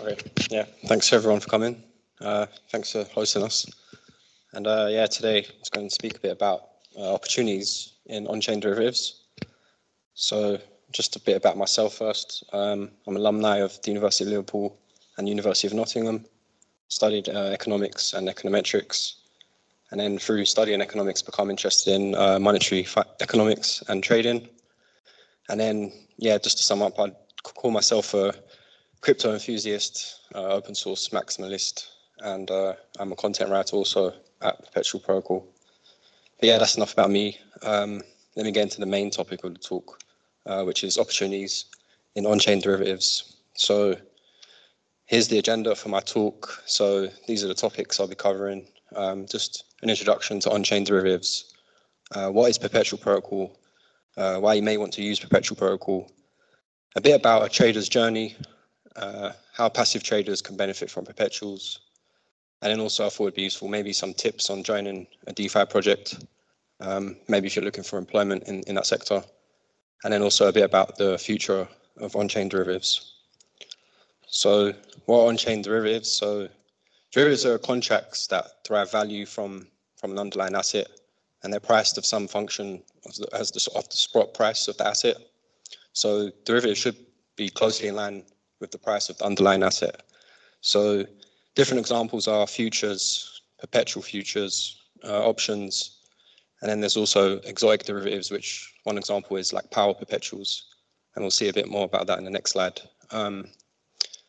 Okay. Yeah. Thanks everyone for coming. Uh, thanks for hosting us. And uh, yeah, today I was going to speak a bit about uh, opportunities in on-chain derivatives. So just a bit about myself first. Um, I'm alumni of the University of Liverpool and University of Nottingham. Studied uh, economics and econometrics. And then through studying economics, become interested in uh, monetary economics and trading. And then, yeah, just to sum up, I'd call myself a crypto enthusiast, uh, open source maximalist, and uh, I'm a content writer also at Perpetual Protocol. But yeah, that's enough about me. Um, let me get into the main topic of the talk, uh, which is opportunities in on-chain derivatives. So here's the agenda for my talk. So these are the topics I'll be covering. Um, just an introduction to on-chain derivatives. Uh, what is Perpetual Protocol? Uh, why you may want to use Perpetual Protocol. A bit about a trader's journey, uh, how passive traders can benefit from perpetuals. And then also I thought it'd be useful, maybe some tips on joining a DeFi project, um, maybe if you're looking for employment in, in that sector. And then also a bit about the future of on-chain derivatives. So what are on-chain derivatives? So derivatives are contracts that derive value from, from an underlying asset and they're priced of some function as the, of the spot price of the asset. So derivatives should be closely in line with the price of the underlying asset. So different examples are futures, perpetual futures, uh, options, and then there's also exotic derivatives, which one example is like power perpetuals, and we'll see a bit more about that in the next slide. Um,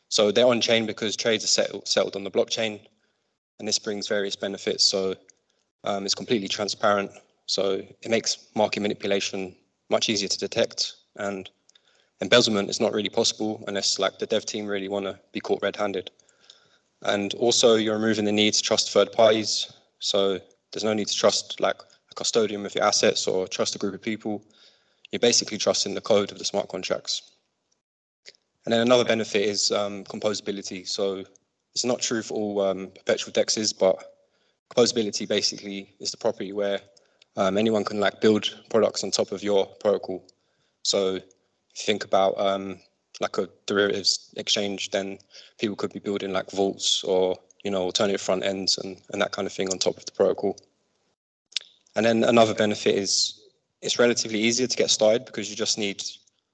so they're on chain because trades are settled, settled on the blockchain, and this brings various benefits. So um, it's completely transparent, so it makes market manipulation much easier to detect, and embezzlement is not really possible unless like the dev team really want to be caught red-handed. And also you're removing the need to trust third parties. So there's no need to trust like a custodian of your assets or trust a group of people. You're basically trusting the code of the smart contracts. And then another benefit is um, composability. So it's not true for all um, perpetual dexes, but composability basically is the property where um, anyone can like build products on top of your protocol. So think about um, like a derivatives exchange, then people could be building like vaults or you know alternative front ends and, and that kind of thing on top of the protocol. And then another benefit is it's relatively easier to get started because you just need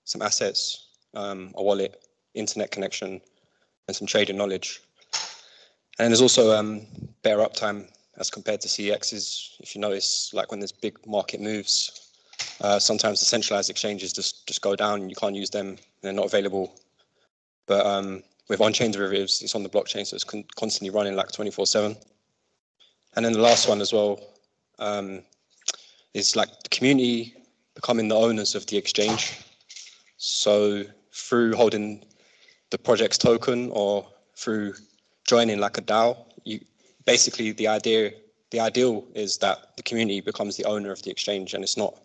some assets, um, a wallet, internet connection, and some trading knowledge. And there's also um, better uptime as compared to CEXs. If you notice, like when there's big market moves, uh, sometimes the centralized exchanges just, just go down and you can't use them. They're not available. But um, with on-chain derivatives, it's on the blockchain, so it's con constantly running like 24-7. And then the last one as well um, is like the community becoming the owners of the exchange. So through holding the project's token or through joining like a DAO, you basically the idea the ideal is that the community becomes the owner of the exchange and it's not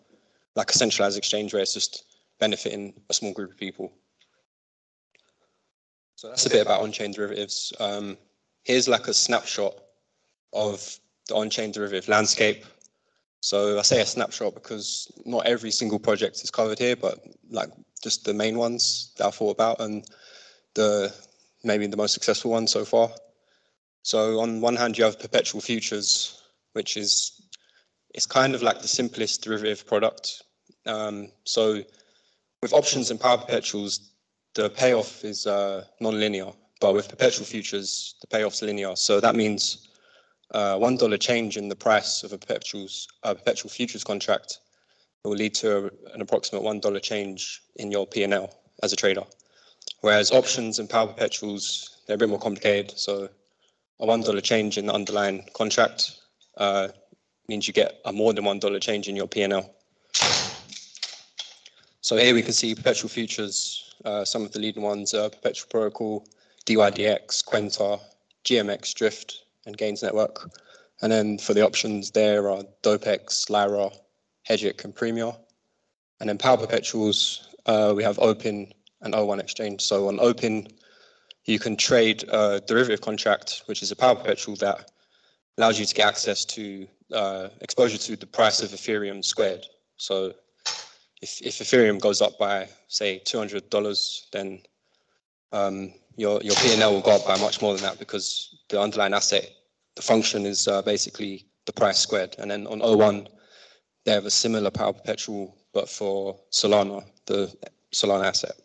like a centralized exchange where it's just benefiting a small group of people. So that's a bit about on-chain derivatives. Um, here's like a snapshot of the on-chain derivative landscape. So I say a snapshot because not every single project is covered here, but like just the main ones that I thought about and the maybe the most successful ones so far. So on one hand, you have perpetual futures, which is it's kind of like the simplest derivative product. Um, so with options and power perpetuals, the payoff is uh, non-linear, but with perpetual futures, the payoff's linear. So that means uh, one dollar change in the price of a perpetuals, perpetual futures contract will lead to an approximate one dollar change in your P&L as a trader. Whereas options and power perpetuals, they're a bit more complicated. So a one dollar change in the underlying contract uh, means you get a more than one dollar change in your P&L. So here we can see perpetual futures, uh, some of the leading ones are Perpetual Protocol, DYDX, Kwenta, GMX, Drift, and Gains Network. And then for the options there are Dopex, Lyra, Hegic, and Premia. And then Power Perpetuals, uh, we have Opyn and O1 Exchange. So on Opyn, you can trade a derivative contract, which is a Power Perpetual that allows you to get access to uh, exposure to the price of Ethereum squared. So if, if Ethereum goes up by say $200, then um, your your P&L will go up by much more than that because the underlying asset, the function is uh, basically the price squared. And then on O1, they have a similar power perpetual, but for Solana, the Solana asset.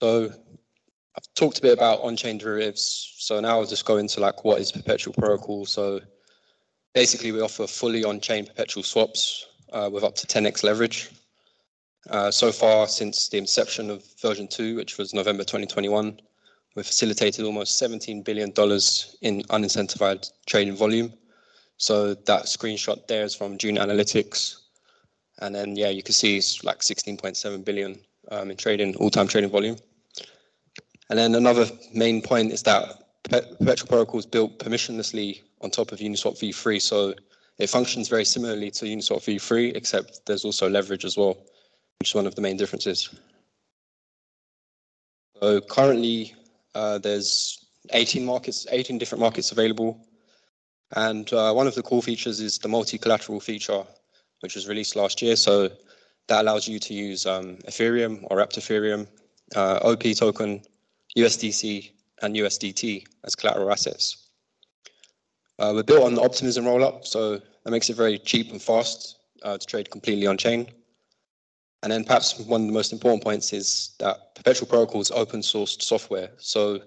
So I've talked a bit about on-chain derivatives. So now I'll just go into like what is perpetual protocol. So basically we offer fully on-chain perpetual swaps uh, with up to 10x leverage. Uh, so far, since the inception of version 2, which was November 2021, we've facilitated almost $17 billion in unincentivized trading volume. So that screenshot there is from Dune Analytics. And then, yeah, you can see it's like 16.7 billion um, in trading, all-time trading volume. And then another main point is that Perpetual Protocol is built permissionlessly on top of Uniswap v3. So it functions very similarly to Uniswap v3, except there's also leverage as well which is one of the main differences. So currently, uh, there's 18 markets, 18 different markets available. And uh, one of the cool features is the multi-collateral feature, which was released last year. So that allows you to use um, Ethereum or Wrapped Ethereum, uh, OP token, USDC, and USDT as collateral assets. Uh, we're built on the Optimism rollup, so that makes it very cheap and fast uh, to trade completely on chain. And then perhaps one of the most important points is that Perpetual Protocol is open sourced software. So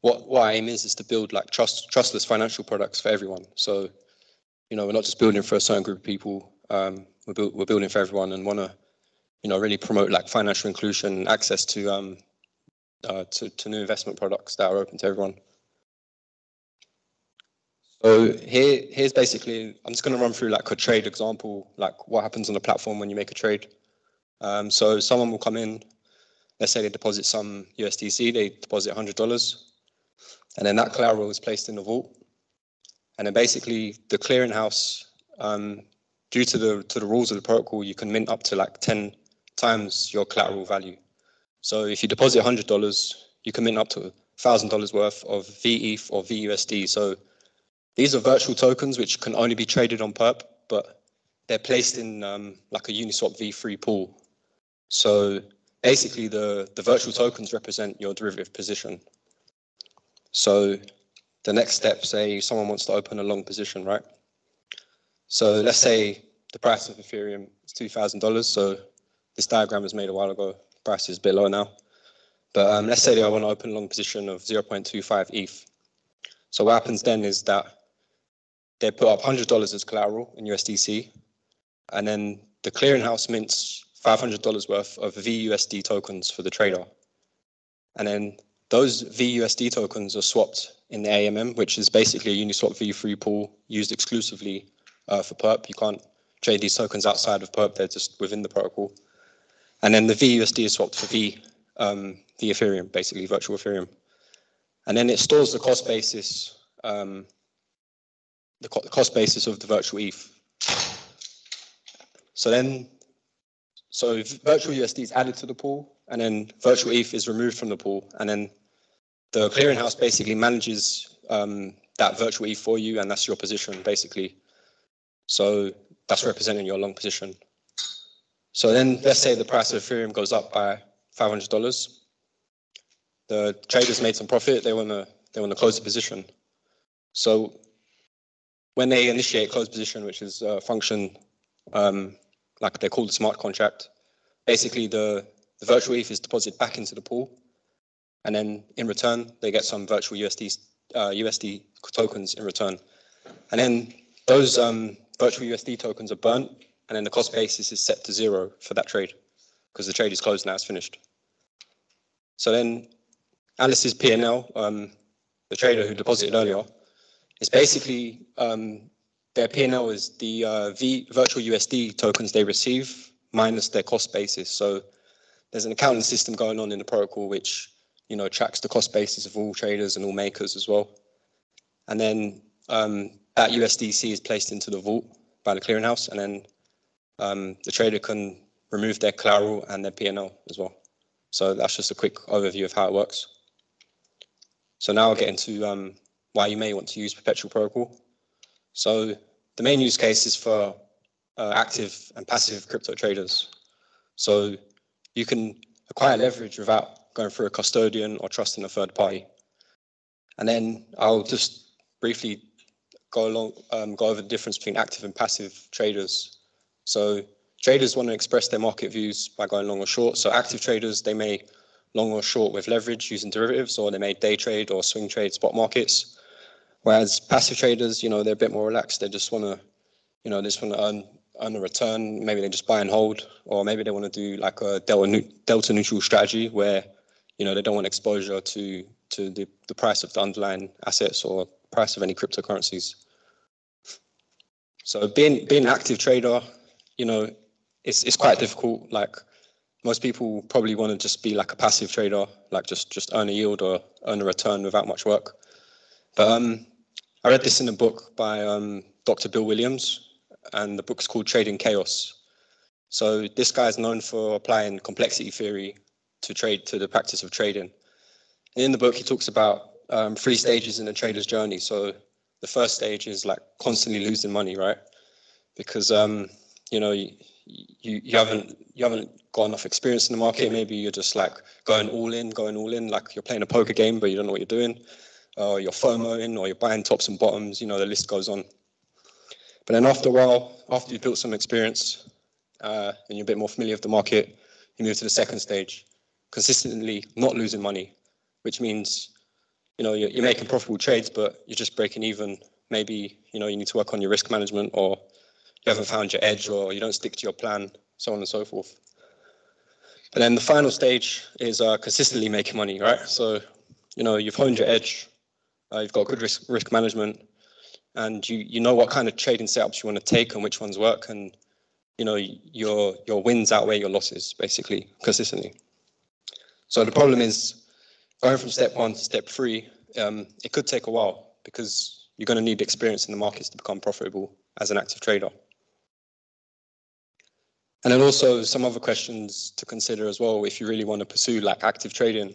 what, what our aim is is to build like trust trustless financial products for everyone. So, you know, we're not just building for a certain group of people. Um, we're, we're building for everyone and want to, you know, really promote like financial inclusion, access to um, uh, to, to new investment products that are open to everyone. So here, here's basically, I'm just going to run through like a trade example, like what happens on the platform when you make a trade. Um, so someone will come in, let's say they deposit some USDC, they deposit $100, and then that collateral is placed in the vault. And then basically the clearinghouse, um, due to the to the rules of the protocol, you can mint up to like 10 times your collateral value. So if you deposit $100, you commit up to $1,000 worth of VETH or VUSD. So these are virtual tokens which can only be traded on perp, but they're placed in um, like a Uniswap V3 pool. So basically the, the virtual tokens represent your derivative position. So the next step, say someone wants to open a long position, right? So let's say the price of Ethereum is $2,000. So this diagram was made a while ago. Price is below now. But um, let's say they want to open long position of 0.25 ETH. So what happens then is that they put up $100 as collateral in USDC, and then the clearinghouse mints $500 worth of VUSD tokens for the trader. And then those VUSD tokens are swapped in the AMM, which is basically a Uniswap V3 pool used exclusively uh, for perp. You can't trade these tokens outside of perp, they're just within the protocol. And then the VUSD is swapped for V, um, the Ethereum, basically virtual Ethereum. And then it stores the cost basis, um, the, co the cost basis of the virtual ETH. So then so virtual USD is added to the pool, and then virtual ETH is removed from the pool, and then the clearinghouse basically manages um, that virtual ETH for you, and that's your position basically. So that's representing your long position. So then let's say the price of Ethereum goes up by $500. The traders made some profit. They want to they want to close the position. So when they initiate close position, which is a function um, like they're called a smart contract. Basically, the, the virtual ETH is deposited back into the pool, and then in return, they get some virtual USD uh, USD tokens in return. And then those um, virtual USD tokens are burnt, and then the cost basis is set to zero for that trade because the trade is closed now, it's finished. So then Alice's P&L, um, the trader who deposited earlier, is basically um, their P&L is the uh, v, virtual USD tokens they receive minus their cost basis. So there's an accounting system going on in the protocol which you know tracks the cost basis of all traders and all makers as well. And then um, that USDC is placed into the vault by the clearinghouse, and then um, the trader can remove their collateral and their P&L as well. So that's just a quick overview of how it works. So now I'll get into um, why you may want to use Perpetual Protocol. So the main use case is for uh, active and passive crypto traders. So you can acquire leverage without going through a custodian or trusting a third party. And then I'll just briefly go along, um, go over the difference between active and passive traders. So traders want to express their market views by going long or short. So active traders, they may long or short with leverage using derivatives, or they may day trade or swing trade spot markets. Whereas passive traders, you know, they're a bit more relaxed. They just want to, you know, they just want to earn earn a return. Maybe they just buy and hold, or maybe they want to do like a delta delta neutral strategy where, you know, they don't want exposure to to the, the price of the underlying assets or price of any cryptocurrencies. So being being an active trader, you know, it's it's quite difficult. Like most people probably want to just be like a passive trader, like just just earn a yield or earn a return without much work. But um, I read this in a book by um, Dr. Bill Williams, and the book's called Trading Chaos. So this guy is known for applying complexity theory to trade to the practice of trading. And in the book, he talks about um, three stages in a trader's journey. So the first stage is like constantly losing money, right? Because um, you know you, you you haven't you haven't got enough experience in the market. Maybe you're just like going all in, going all in, like you're playing a poker game, but you don't know what you're doing. Or you're FOMOing, or you're buying tops and bottoms. You know the list goes on. But then after a while, after you've built some experience uh, and you're a bit more familiar with the market, you move to the second stage, consistently not losing money, which means you know you're, you're making profitable trades, but you're just breaking even. Maybe you know you need to work on your risk management, or you haven't found your edge, or you don't stick to your plan, so on and so forth. And then the final stage is uh, consistently making money, right? So you know you've honed your edge, uh, you've got good risk risk management, and you you know what kind of trading setups you want to take and which ones work, and you know your your wins outweigh your losses basically consistently. So the problem is going from step one to step three. Um, it could take a while because you're going to need experience in the markets to become profitable as an active trader. And then also some other questions to consider as well if you really want to pursue like active trading.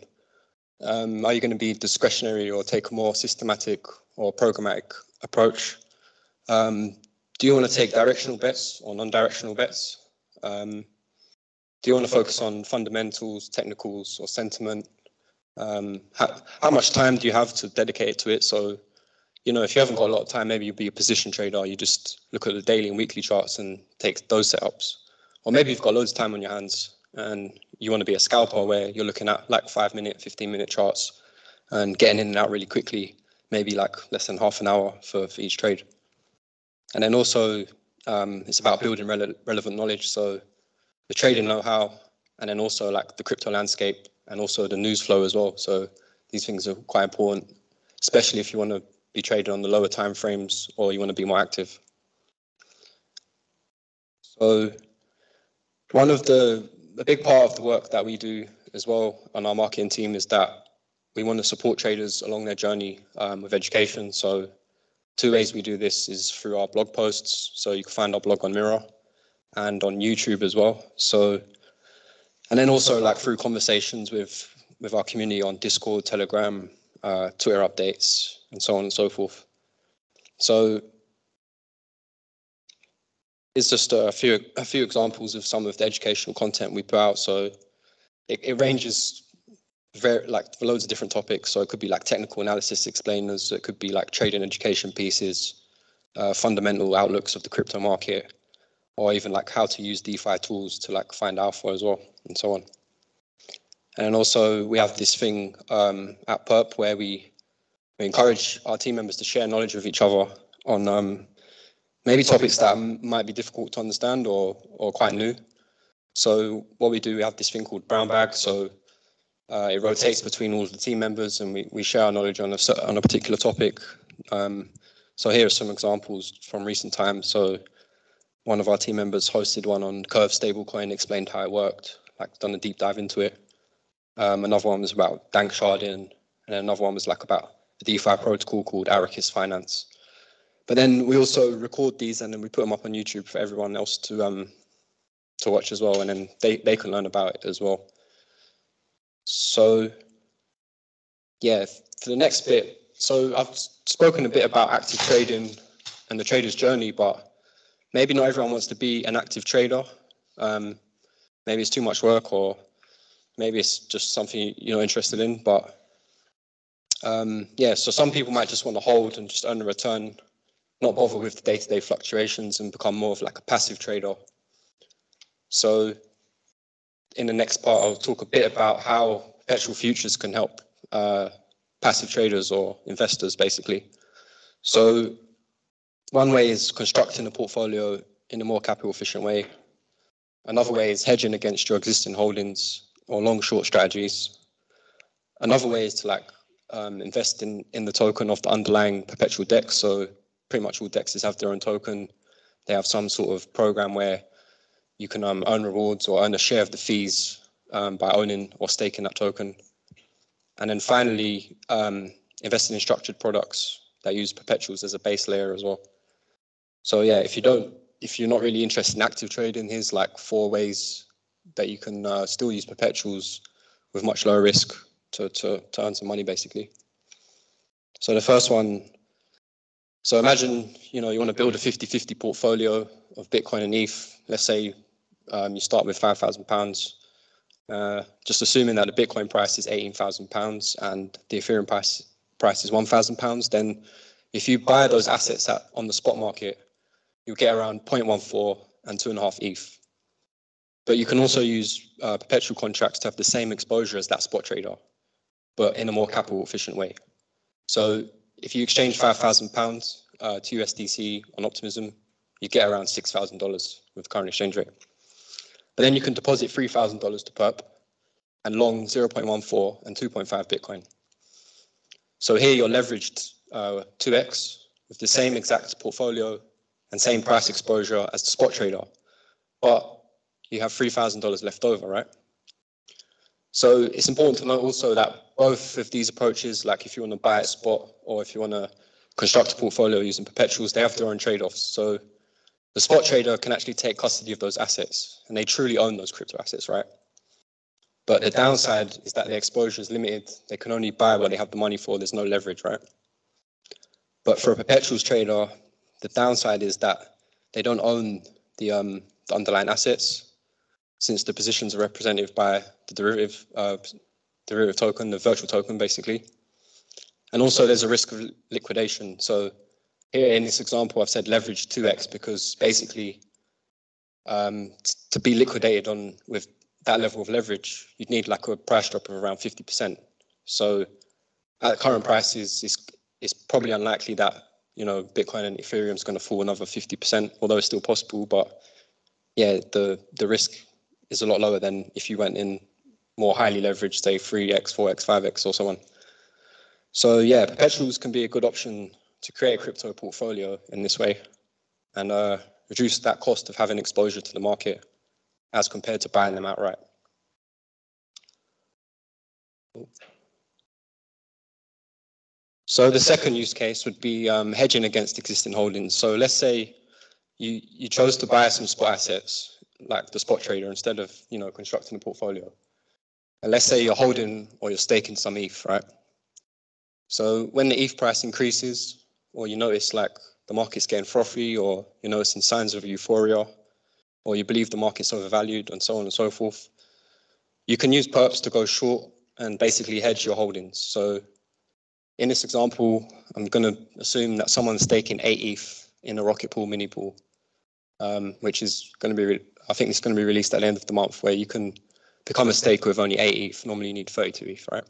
Um, are you going to be discretionary or take a more systematic or programmatic approach? Um, do you want to take directional bets or non-directional bets? Um, do you want to focus on fundamentals, technicals, or sentiment? Um, how, how much time do you have to dedicate to it? So, you know, if you haven't got a lot of time, maybe you'll be a position trader. You just look at the daily and weekly charts and take those setups. Or maybe you've got loads of time on your hands and you want to be a scalper where you're looking at like five minute, 15 minute charts and getting in and out really quickly, maybe like less than half an hour for, for each trade. And then also, um, it's about building rele relevant knowledge. So the trading know-how, and then also like the crypto landscape, and also the news flow as well. So these things are quite important, especially if you want to be trading on the lower time frames or you want to be more active. So one of the big part of the work that we do as well on our marketing team is that we want to support traders along their journey um, with education. So two ways we do this is through our blog posts. So you can find our blog on Mirror and on YouTube as well. So, and then also like through conversations with with our community on Discord, Telegram, uh, Twitter updates, and so on and so forth. So, it's just a few a few examples of some of the educational content we put out. So, it, it ranges very like loads of different topics. So it could be like technical analysis explainers. It could be like trading education pieces, uh, fundamental outlooks of the crypto market, or even like how to use DeFi tools to like find alpha as well, and so on. And also we have this thing um, at Perp where we we encourage our team members to share knowledge with each other on um, maybe topics that might be difficult to understand or or quite new. So what we do, we have this thing called brown bag. So uh, it rotates between all the team members, and we, we share our knowledge on a on a particular topic. Um, so here are some examples from recent times. So one of our team members hosted one on Curve stablecoin, explained how it worked, like done a deep dive into it. Um, another one was about danksharding, and another one was like about a DeFi protocol called Arrakis Finance. But then we also record these and then we put them up on YouTube for everyone else to um, to watch as well, and then they, they can learn about it as well. So yeah, for the next bit, so I've spoken a bit about active trading and the trader's journey, but maybe not everyone wants to be an active trader. Um, maybe it's too much work or maybe it's just something you're interested in, but um, yeah, so some people might just want to hold and just earn a return, not bother with the day-to-day fluctuations and become more of like a passive trader. So in the next part, I'll talk a bit about how perpetual futures can help uh, passive traders or investors, basically. So one way is constructing a portfolio in a more capital efficient way. Another way is hedging against your existing holdings or long short strategies. Another way is to like um, invest in, in the token of the underlying perpetual DEX. So pretty much all dexes have their own token. They have some sort of program where you can um, earn rewards or earn a share of the fees um, by owning or staking that token. And then finally, um, investing in structured products that use perpetuals as a base layer as well. So yeah, if you don't, if you're not really interested in active trading, here's like four ways that you can uh, still use perpetuals with much lower risk to, to, to earn some money basically. So the first one, so imagine, you know, you want to build a 50-50 portfolio of Bitcoin and ETH. Let's say um, you start with £5,000. Uh, just assuming that the Bitcoin price is £18,000 and the Ethereum price, price is £1,000, then if you buy those assets at, on the spot market, you'll get around 0.14 and 2.5 ETH. But you can also use uh, perpetual contracts to have the same exposure as that spot trader but in a more capital efficient way. So if you exchange £5,000 uh, to USDC on Optimism, you get around $6,000 with current exchange rate. But then you can deposit $3,000 to perp and long 0.14 and 2.5 Bitcoin. So here you're leveraged uh, 2x with the same exact portfolio and same price exposure as the spot trader, but you have $3,000 left over, right? So it's important to note also that both of these approaches, like if you want to buy at spot or if you want to construct a portfolio using perpetuals, they have their own trade-offs. So the spot trader can actually take custody of those assets and they truly own those crypto assets, right? But the downside is that the exposure is limited. They can only buy what they have the money for. There's no leverage, right? But for a perpetuals trader, the downside is that they don't own the, um, the underlying assets since the positions are represented by the derivative uh, derivative token, the virtual token, basically. And also there's a risk of liquidation. So here in this example, I've said leverage 2x because basically um, to be liquidated on with that level of leverage, you'd need like a price drop of around 50%. So at current prices, it's, it's probably unlikely that you know Bitcoin and Ethereum is going to fall another 50%, although it's still possible. But yeah, the the risk is a lot lower than if you went in more highly leveraged, say 3x, 4x, 5x, or so on. So yeah, perpetuals can be a good option to create a crypto portfolio in this way and uh, reduce that cost of having exposure to the market as compared to buying them outright. So the second use case would be um, hedging against existing holdings. So let's say you, you chose to buy some spot assets like the spot trader instead of you know constructing a portfolio. And let's say you're holding or you're staking some ETH, right? So when the ETH price increases, or you notice like the market's getting frothy, or you're noticing signs of euphoria, or you believe the market's overvalued, and so on and so forth, you can use perps to go short and basically hedge your holdings. So in this example, I'm going to assume that someone's staking 8 ETH in a Rocket Pool mini pool, um, which is going to be I think it's going to be released at the end of the month where you can become a stake with only 8 ETH. Normally you need 32 ETH, right?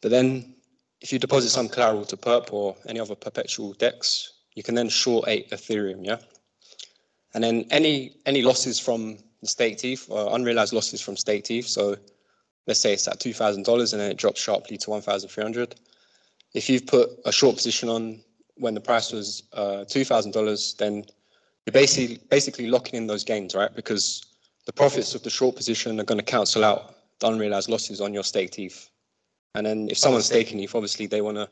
But then if you deposit some collateral to Perp or any other perpetual DEX, you can then short 8 Ethereum, yeah? And then any any losses from the staked ETH or unrealized losses from staked ETH, so let's say it's at $2,000 and then it drops sharply to 1,300. If you've put a short position on when the price was uh, $2,000, then you're basically basically locking in those gains, right? Because the profits of the short position are going to cancel out the unrealized losses on your staked ETH. And then if someone's staking ETH, obviously they want to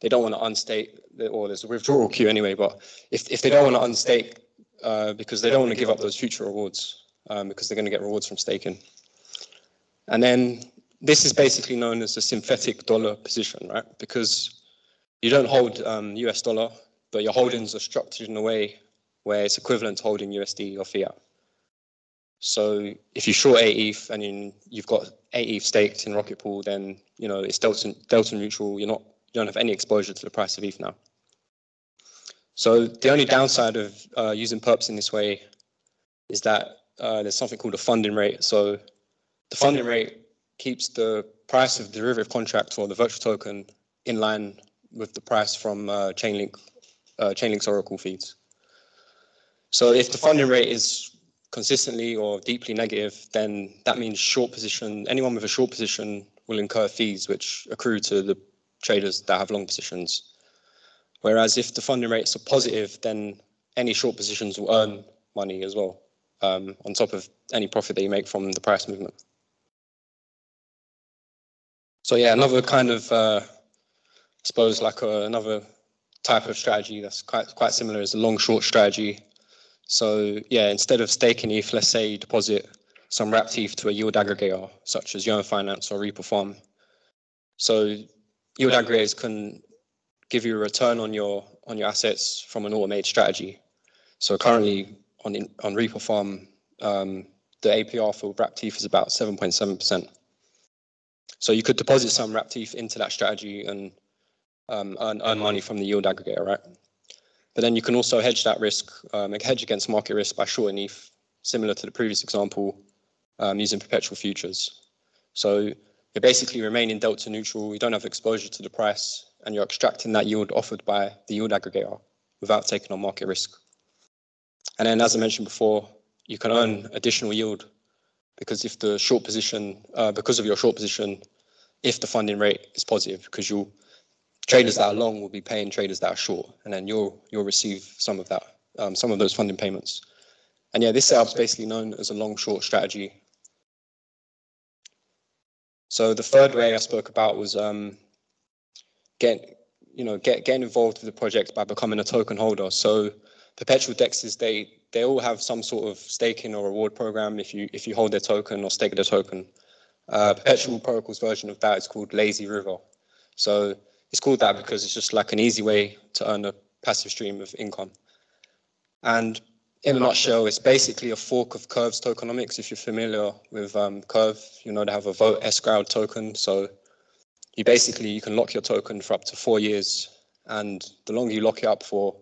they don't want to unstake or there's a withdrawal queue anyway. But if if they don't want to unstake uh, because they don't want to give up those future rewards um, because they're going to get rewards from staking. And then this is basically known as a synthetic dollar position, right? Because you don't hold um, US dollar, but your holdings are structured in a way where it's equivalent to holding USD or fiat. So if you short 8 ETH and you, you've got 8 ETH staked in Rocket Pool, then you know it's delta delta neutral. You're not you don't have any exposure to the price of ETH now. So the only downside of uh, using perps in this way is that uh, there's something called a funding rate. So the funding rate keeps the price of the derivative contract or the virtual token in line with the price from uh, Chainlink, uh, Chainlink's Oracle feeds. So if the funding rate is consistently or deeply negative, then that means short position, anyone with a short position will incur fees which accrue to the traders that have long positions. Whereas if the funding rates are positive, then any short positions will earn money as well, um, on top of any profit that you make from the price movement. So yeah, another kind of, uh, I suppose like a, another type of strategy that's quite quite similar is the long short strategy. So yeah, instead of staking ETH, let's say you deposit some wrapped ETH to a yield aggregator such as Yearn Finance or Reaper Farm. So yield aggregators can give you a return on your on your assets from an automated strategy. So currently on on Reaper Farm, um, the APR for wrapped ETH is about 7.7 percent. So you could deposit some wrapped ETH into that strategy and um, earn, earn money from the yield aggregator, right? But then you can also hedge that risk, um, hedge against market risk by shorting ETH, similar to the previous example, um, using perpetual futures. So you're basically remaining delta neutral, you don't have exposure to the price, and you're extracting that yield offered by the yield aggregator without taking on market risk. And then, as I mentioned before, you can earn additional yield because if the short position, uh, because of your short position, if the funding rate is positive, because you traders that are long will be paying traders that are short, and then you'll you'll receive some of that, um, some of those funding payments. And yeah, this setup is basically known as a long short strategy. So the third way I spoke about was um, get you know get getting involved with the project by becoming a token holder. So perpetual dexes they they all have some sort of staking or reward program if you if you hold their token or stake their token. Uh, Perpetual Protocol's version of that is called Lazy River. So it's called that because it's just like an easy way to earn a passive stream of income. And in a nutshell, it's basically a fork of Curve's tokenomics. If you're familiar with um, Curve, you know they have a vote escrow token. So you basically you can lock your token for up to four years, and the longer you lock it up for,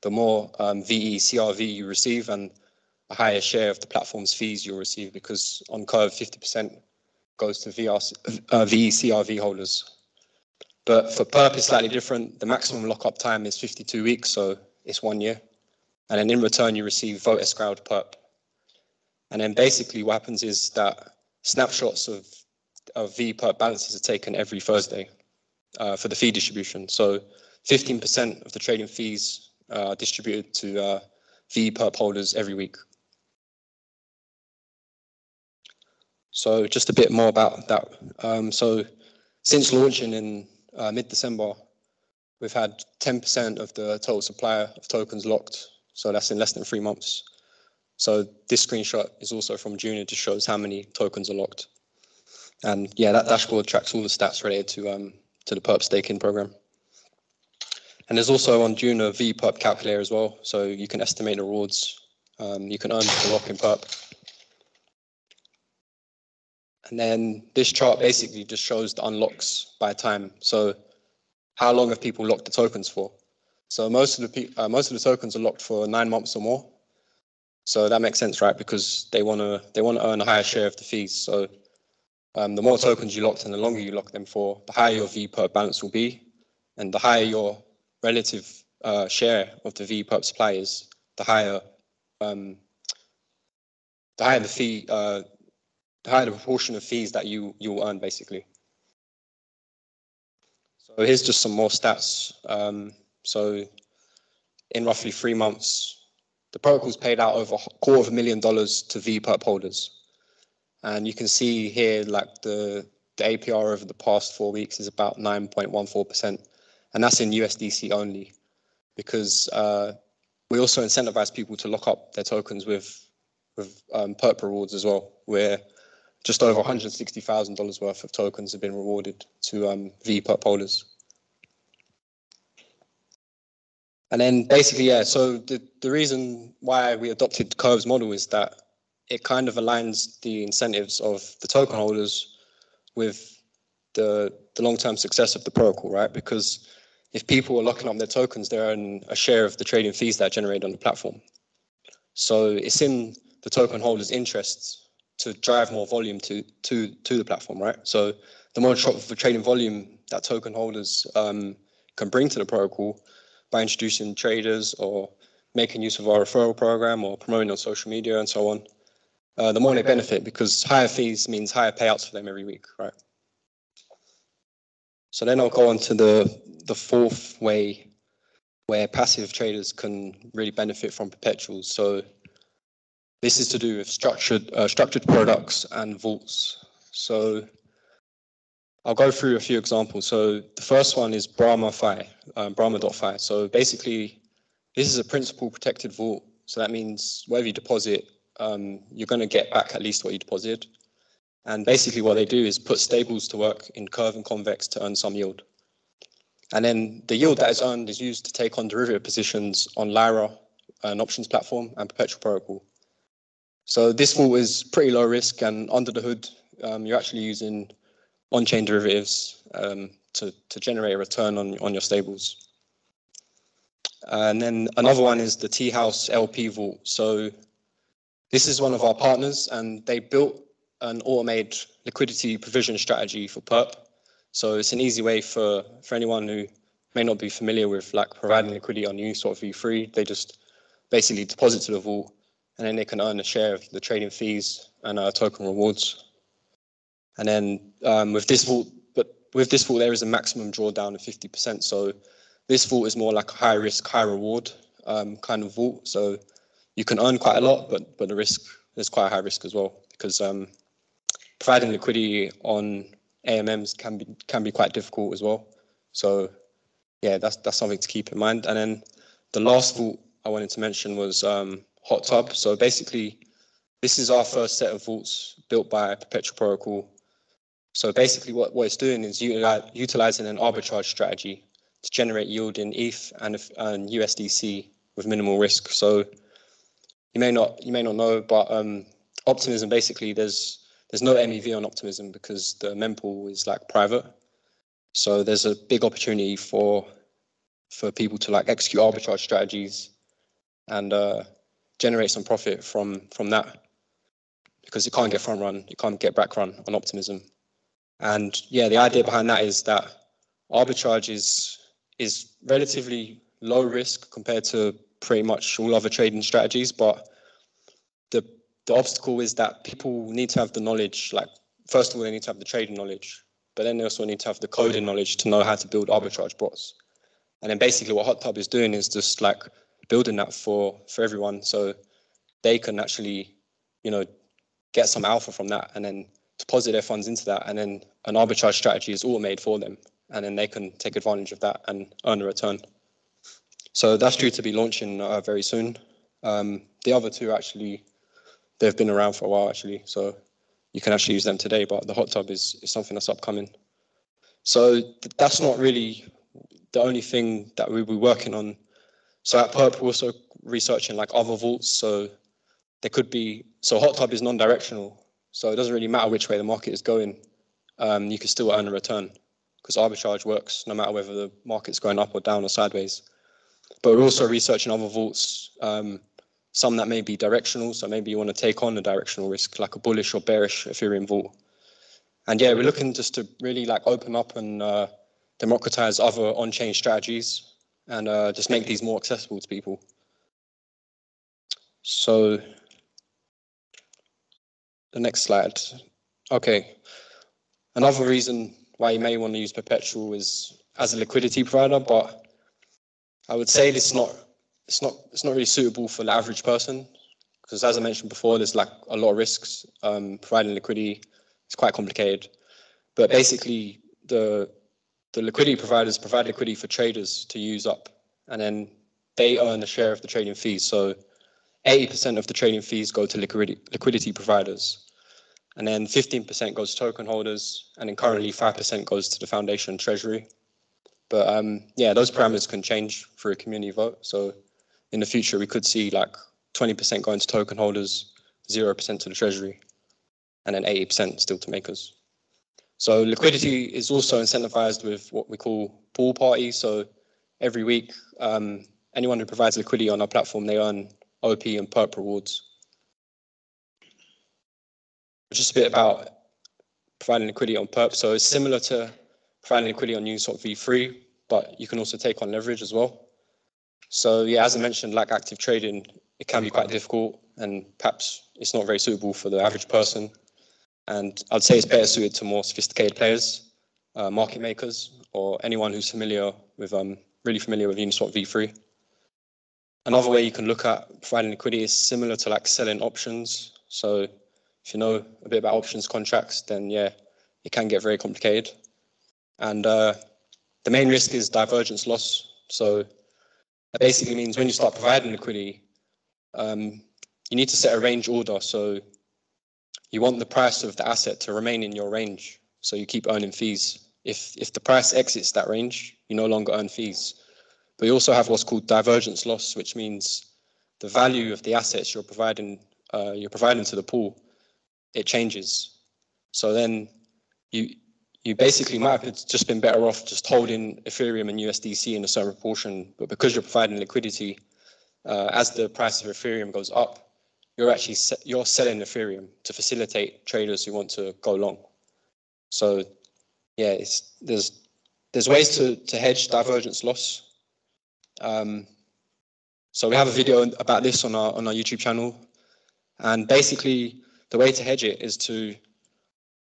the more um, VE CRV you receive, and a higher share of the platform's fees you'll receive because on Curve 50% goes to VR, uh, VE CRV holders. But for Perp, it's slightly different. The maximum lockup time is 52 weeks, so it's one year. And then in return, you receive vote escrowed Perp. And then basically what happens is that snapshots of, of V Perp balances are taken every Thursday uh, for the fee distribution. So 15% of the trading fees are distributed to uh, V Perp holders every week. So just a bit more about that. Um, so since launching in uh, mid-December, we've had 10% of the total supply of tokens locked. So that's in less than three months. So this screenshot is also from Dune. It just shows how many tokens are locked. And yeah, that dashboard tracks all the stats related to um, to the perp staking program. And there's also on Dune a VPerp calculator as well. So you can estimate the rewards. Um, you can earn the lock in perp. And then this chart basically just shows the unlocks by time. So how long have people locked the tokens for? So most of the uh, most of the tokens are locked for nine months or more. So that makes sense, right? Because they want to they want to earn a higher share of the fees. So um, the more tokens you locked and the longer you lock them for, the higher your VPerp balance will be, and the higher your relative uh, share of the VPerp supply is, the higher um, the higher the fee uh, the higher the proportion of fees that you you will earn basically. So here's just some more stats. Um, so in roughly three months, the protocol's paid out over a quarter of a million dollars to VPerp holders. And you can see here like the, the APR over the past four weeks is about 9.14%. And that's in USDC only because uh, we also incentivize people to lock up their tokens with, with um, perp rewards as well, where just over $160,000 worth of tokens have been rewarded to um, VPerp holders. And then basically, yeah, so the, the reason why we adopted Curve's model is that it kind of aligns the incentives of the token holders with the the long-term success of the protocol, right? Because if people are locking up their tokens, they earn a share of the trading fees that are generated on the platform. So it's in the token holders' interests to drive more volume to to to the platform, right? So the more for trading volume that token holders um, can bring to the protocol by introducing traders or making use of our referral program or promoting on social media and so on, uh, the more they benefit because higher fees means higher payouts for them every week, right? So then I'll go on to the the fourth way where passive traders can really benefit from perpetuals. So this is to do with structured uh, structured products and vaults. So I'll go through a few examples. So the first one is Brahma Fi, um, Brahma.fi. So basically, this is a principal protected vault. So that means wherever you deposit, um, you're going to get back at least what you deposited. And basically what they do is put stables to work in curve and convex to earn some yield. And then the yield that is earned is used to take on derivative positions on Lyra, an options platform, and Perpetual Protocol. So this vault is pretty low risk, and under the hood, um, you're actually using on-chain derivatives um, to, to generate a return on, on your stables. And then another one is the Tea House LP Vault. So this is one of our partners, and they built an automated liquidity provision strategy for perp. So it's an easy way for, for anyone who may not be familiar with like providing liquidity on Uniswap V3. They just basically deposit to the vault, and then they can earn a share of the trading fees and uh, token rewards. And then um, with this vault, but with this vault, there is a maximum drawdown of 50%. So this vault is more like a high risk, high reward um, kind of vault. So you can earn quite a lot, but but the risk is quite a high risk as well because um, providing liquidity on AMMs can be can be quite difficult as well. So yeah, that's that's something to keep in mind. And then the last vault I wanted to mention was um, Hot Tub. So basically, this is our first set of vaults built by Perpetual Protocol. So basically, what, what it's doing is utilizing an arbitrage strategy to generate yield in ETH and, and USDC with minimal risk. So you may not you may not know, but um, optimism basically there's there's no MEV on optimism because the mempool is like private. So there's a big opportunity for for people to like execute arbitrage strategies and uh, generate some profit from from that because you can't get front run, you can't get back run on optimism. And yeah, the idea behind that is that arbitrage is is relatively low risk compared to pretty much all other trading strategies, but the the obstacle is that people need to have the knowledge. Like first of all, they need to have the trading knowledge, but then they also need to have the coding knowledge to know how to build arbitrage bots. And then basically, what Hot Tub is doing is just like building that for for everyone, so they can actually, you know, get some alpha from that, and then deposit their funds into that, and then an arbitrage strategy is all made for them, and then they can take advantage of that and earn a return. So that's due to be launching uh, very soon. Um, the other two actually, they've been around for a while actually, so you can actually use them today. But the hot tub is, is something that's upcoming. So th- that's not really the only thing that we'll be working on. So at Perp, we're also researching like other vaults. So there could be so hot tub is non-directional, so it doesn't really matter which way the market is going. Um, you can still earn a return because arbitrage works no matter whether the market's going up or down or sideways. But we're also researching other vaults, um, some that may be directional. So maybe you want to take on a directional risk, like a bullish or bearish Ethereum vault. And yeah, we're looking just to really like open up and uh, democratize other on-chain strategies and uh, just make these more accessible to people. So the next slide. Okay. Another reason why you may want to use Perpetual is as a liquidity provider, but I would say it's not it's not it's not really suitable for the average person because as I mentioned before, there's like a lot of risks. Um, providing liquidity is quite complicated, but basically the the liquidity providers provide liquidity for traders to use up, and then they earn a share of the trading fees. So 80% of the trading fees go to liquidity liquidity providers, and then 15% goes to token holders, and then currently 5% goes to the foundation treasury. But um, yeah, those parameters can change for a community vote. So in the future, we could see like 20% going to token holders, 0% to the treasury, and then 80% still to makers. So liquidity is also incentivized with what we call pool parties. So every week, um, anyone who provides liquidity on our platform, they earn OP and perp rewards. Just a bit about providing liquidity on perp. So it's similar to providing liquidity on Uniswap v3, but you can also take on leverage as well. So yeah, as I mentioned, like active trading, it can be quite difficult and perhaps it's not very suitable for the average person. And I'd say it's better suited to more sophisticated players, uh, market makers, or anyone who's familiar with, um, really familiar with Uniswap v3. Another way you can look at providing liquidity is similar to like selling options. So if you know a bit about options contracts, then yeah, it can get very complicated. And uh, the main risk is divergence loss. So that basically means when you start providing liquidity, um, you need to set a range order. So you want the price of the asset to remain in your range. So you keep earning fees. If, if the price exits that range, you no longer earn fees. But you also have what's called divergence loss, which means the value of the assets you're providing uh, you're providing to the pool, it changes. So then you you basically might have just been better off just holding Ethereum and USDC in a certain proportion, but because you're providing liquidity, uh, as the price of Ethereum goes up, you're actually you're selling Ethereum to facilitate traders who want to go long. So, yeah, there's there's ways to to hedge divergence loss. Um, so we have a video about this on our on our YouTube channel, and basically the way to hedge it is to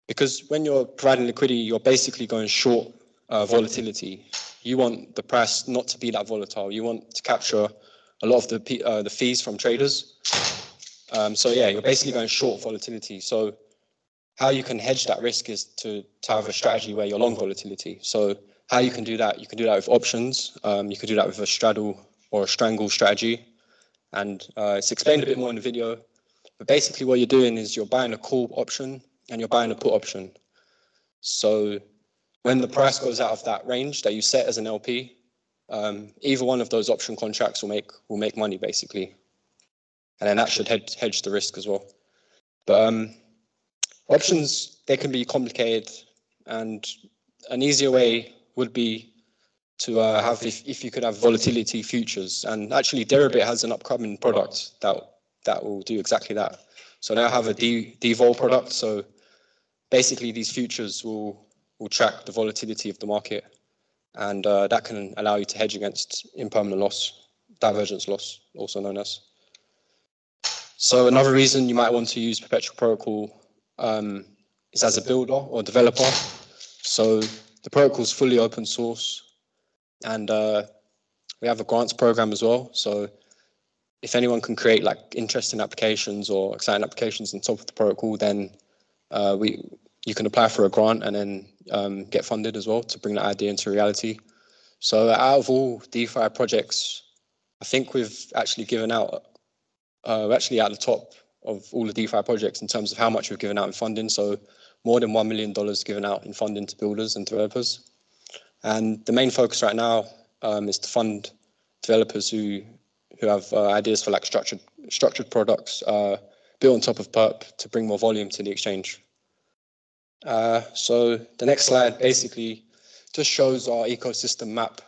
because when you're providing liquidity, you're basically going short uh, volatility. You want the price not to be that volatile. You want to capture a lot of the uh, the fees from traders. Um, so yeah, you're basically going short volatility. So how you can hedge that risk is to, to have a strategy where you're long volatility. So how you can do that, you can do that with options. Um, you can do that with a straddle or a strangle strategy. And uh, it's explained a bit more in the video. But basically what you're doing is you're buying a call option and you're buying a put option. So when the price goes out of that range that you set as an LP, um, either one of those option contracts will make will make money basically, and then that should hedge, hedge the risk as well. But um, options they can be complicated, and an easier way would be to uh, have if, if you could have volatility futures. And actually, Deribit has an upcoming product that that will do exactly that. So they have a D, DVOL product. So basically, these futures will will track the volatility of the market and uh, that can allow you to hedge against impermanent loss, divergence loss, also known as. So another reason you might want to use Perpetual Protocol um, is as a builder or developer. So the protocol is fully open source, and uh, we have a grants program as well. So if anyone can create like interesting applications or exciting applications on top of the protocol, then uh, we you can apply for a grant and then um, get funded as well to bring that idea into reality. So out of all DeFi projects, I think we've actually given out, uh, we're actually at the top of all the DeFi projects in terms of how much we've given out in funding. So more than $1 million given out in funding to builders and developers. And the main focus right now um, is to fund developers who who have uh, ideas for like structured structured products uh, built on top of Perp to bring more volume to the exchange. Uh, so the next slide basically just shows our ecosystem map.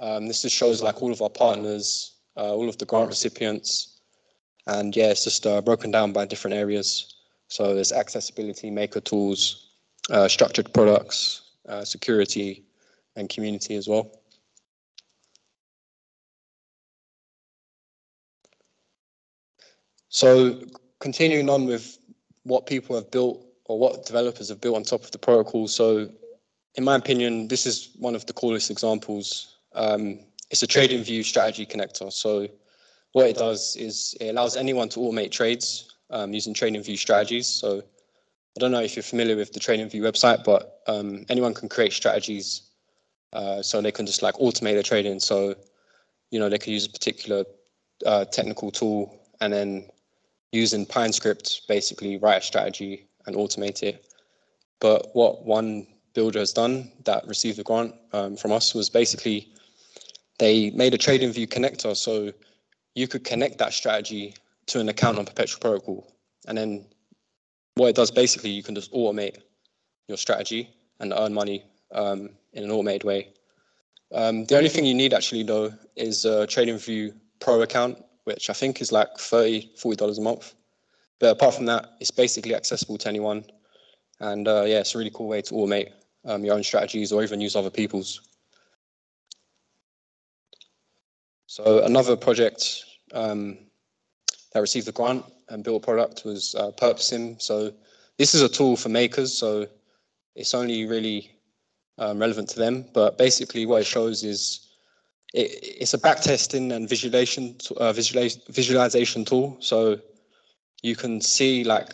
Um, this just shows like all of our partners, uh, all of the grant recipients, and yeah, it's just uh, broken down by different areas. So there's accessibility, maker tools, uh, structured products, uh, security, and community as well. So continuing on with what people have built or what developers have built on top of the protocol. So in my opinion, this is one of the coolest examples. Um, it's a TradingView strategy connector. So what it does is it allows anyone to automate trades um, using TradingView strategies. So I don't know if you're familiar with the TradingView website, but um, anyone can create strategies uh, so they can just like automate their trading. So, you know, they could use a particular uh, technical tool and then using PineScript basically write a strategy and automate it. But what one builder has done that received a grant um, from us was basically they made a TradingView connector so you could connect that strategy to an account on Perpetual Protocol. and then what it does basically, you can just automate your strategy and earn money um, in an automated way. Um, the only thing you need actually though is a TradingView Pro account, which I think is like 30 $40 a month. But apart from that, it's basically accessible to anyone. And uh, yeah, it's a really cool way to automate um, your own strategies or even use other people's. So another project um, that received the grant and built a product was uh. So this is a tool for makers, so it's only really um, relevant to them. But basically, what it shows is it, it's a backtesting and visualization uh, visualization tool. So you can see like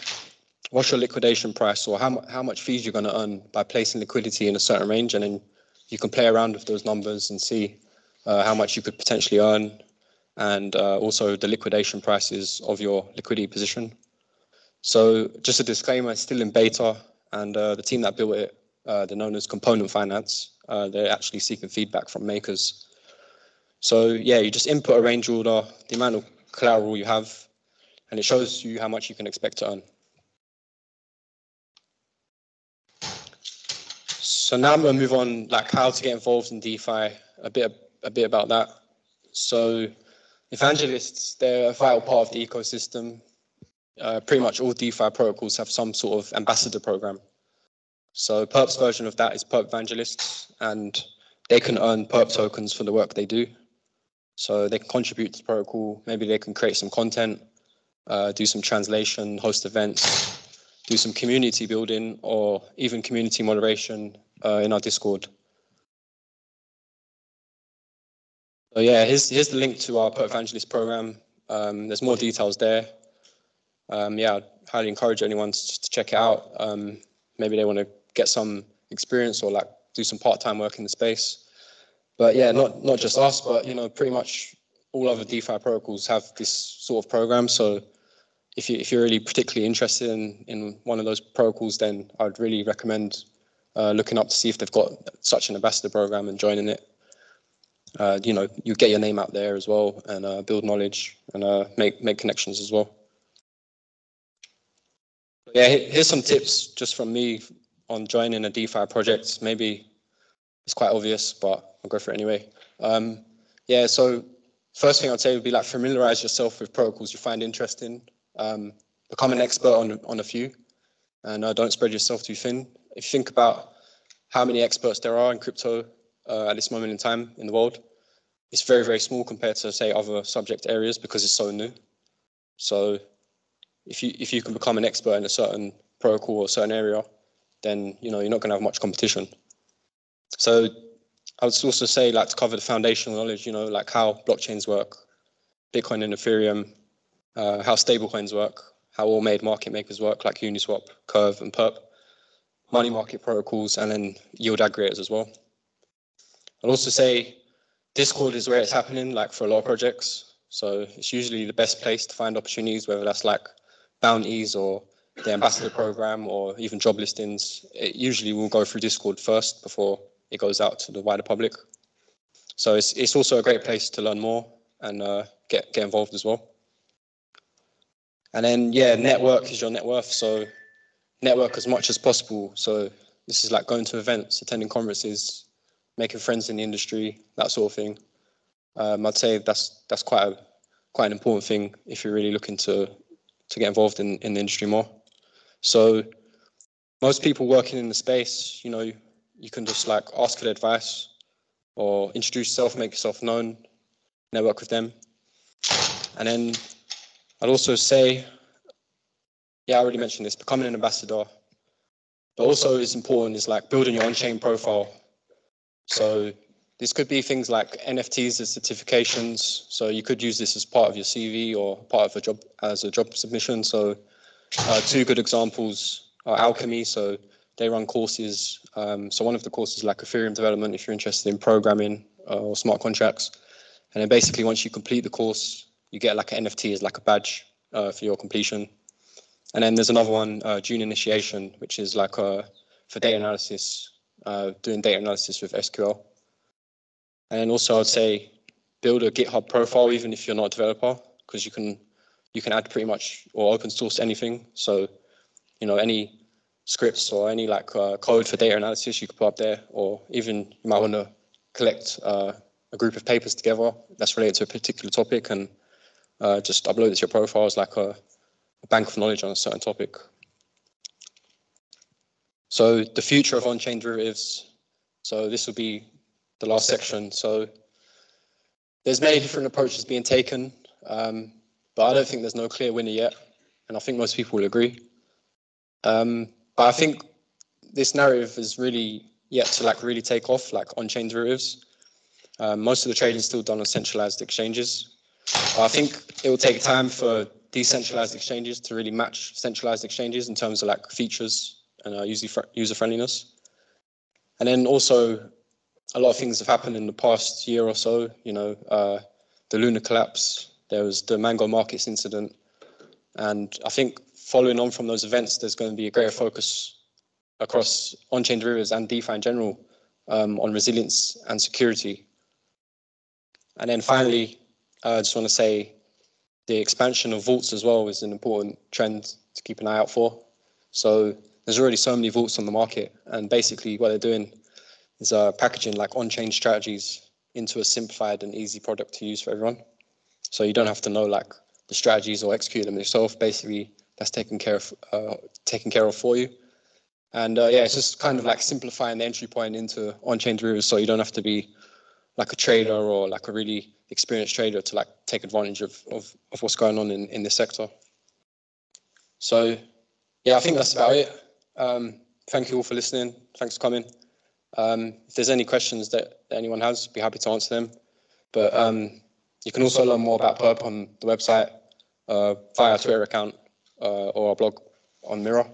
what's your liquidation price or how how much fees you're going to earn by placing liquidity in a certain range, and then you can play around with those numbers and see uh, how much you could potentially earn, and uh, also the liquidation prices of your liquidity position. So just a disclaimer, it's still in beta, and uh, the team that built it uh, they're known as component finance. Uh, they're actually seeking feedback from makers. So yeah, you just input a range order, the amount of collateral you have, and it shows you how much you can expect to earn. So now I'm going to move on, like how to get involved in DeFi, a bit, a bit about that. So evangelists, they're a vital part of the ecosystem. Uh, pretty much all DeFi protocols have some sort of ambassador program. So Perp's version of that is Perp Evangelists, and they can earn Perp tokens for the work they do. So they can contribute to the protocol. Maybe they can create some content, uh, do some translation, host events, do some community building, or even community moderation uh, in our Discord. So yeah, here's here's the link to our Perp Evangelist program. Um, there's more details there. Um, yeah, I'd highly encourage anyone to, to check it out. Um, maybe they want to get some experience or like do some part-time work in the space. But yeah, not not just us, but you know, pretty much all other DeFi protocols have this sort of program. So if you if you're really particularly interested in in one of those protocols, then I'd really recommend uh, looking up to see if they've got such an ambassador program and joining it. Uh, you know, you get your name out there as well and uh, build knowledge and uh, make make connections as well. Yeah, here's some tips just from me on joining a DeFi project. Maybe it's quite obvious, but I'll go for it anyway. Um, yeah, so first thing I'd say would be like familiarize yourself with protocols you find interesting. Um, become an expert on on a few, and uh, don't spread yourself too thin. If you think about how many experts there are in crypto uh, at this moment in time in the world, it's very very small compared to say other subject areas because it's so new. So if you if you can become an expert in a certain protocol or certain area, then you know you're not going to have much competition. So I would also say like to cover the foundational knowledge, you know, like how blockchains work, Bitcoin and Ethereum, uh, how stablecoins work, how automated market makers work, like Uniswap, Curve, and Perp, money market protocols, and then yield aggregators as well. I'd also say Discord is where it's happening, like for a lot of projects. So it's usually the best place to find opportunities, whether that's like bounties or the ambassador program or even job listings, it usually will go through Discord first before it goes out to the wider public. So it's it's also a great place to learn more and uh, get get involved as well. And then yeah, network is your net worth. So network as much as possible. So this is like going to events, attending conferences, making friends in the industry, that sort of thing. Um, I'd say that's that's quite a quite an important thing if you're really looking to to get involved in, in the industry more. So most people working in the space, you know, you can just like ask for advice or introduce yourself, make yourself known, network with them. And then I'd also say, yeah, I already mentioned this, becoming an ambassador. But also is important is like building your on-chain profile. So this could be things like NFTs as certifications. So you could use this as part of your CV or part of a job as a job submission. So uh, two good examples are Alchemy. So they run courses. Um, so one of the courses like Ethereum development, if you're interested in programming uh, or smart contracts. And then basically once you complete the course, you get like an NFT as like a badge uh, for your completion. And then there's another one, uh, Dune Initiation, which is like a, for data analysis, uh, doing data analysis with SQL. And also I'd say build a GitHub profile even if you're not a developer, because you can you can add pretty much or open source anything. So, you know, any scripts or any like uh, code for data analysis you could put up there, or even you might want to collect uh, a group of papers together that's related to a particular topic and uh, just upload it to your profile as like a, a bank of knowledge on a certain topic. So the future of on-chain derivatives. So this will be the last section. So there's many different approaches being taken, um, but I don't think there's no clear winner yet, and I think most people will agree. Um, but I think this narrative is really yet to like really take off, like on-chain derivatives. Um, most of the trading is still done on centralized exchanges. But I think it will take time for decentralized exchanges to really match centralized exchanges in terms of like features and uh, user friendliness. And then also a lot of things have happened in the past year or so. You know, uh, the Luna collapse, there was the Mango Markets incident, and I think following on from those events, there's going to be a greater focus across on-chain derivatives and DeFi in general um, on resilience and security. And then finally, I just want to say the expansion of vaults as well is an important trend to keep an eye out for. So there's already so many vaults on the market, and basically what they're doing is uh, packaging like on-chain strategies into a simplified and easy product to use for everyone. So you don't have to know like the strategies or execute them yourself. Basically, that's taken care of, uh, taken care of for you. And uh, yeah, it's just kind of like simplifying the entry point into on-chain derivatives, so you don't have to be like a trader or like a really experienced trader to like take advantage of of, of what's going on in in this sector. So yeah, I think that's about it. Um, thank you all for listening. Thanks for coming. Um, if there's any questions that anyone has, be happy to answer them. But um, you can also learn more about Perp on the website uh, via our Twitter account uh, or our blog on Mirror,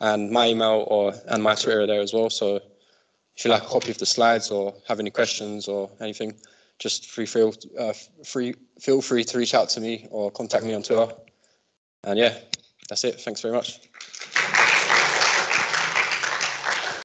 and my email or and my Twitter there as well. So if you like a copy of the slides or have any questions or anything, just free feel uh, free feel free to reach out to me or contact me on Twitter. And yeah, that's it. Thanks very much.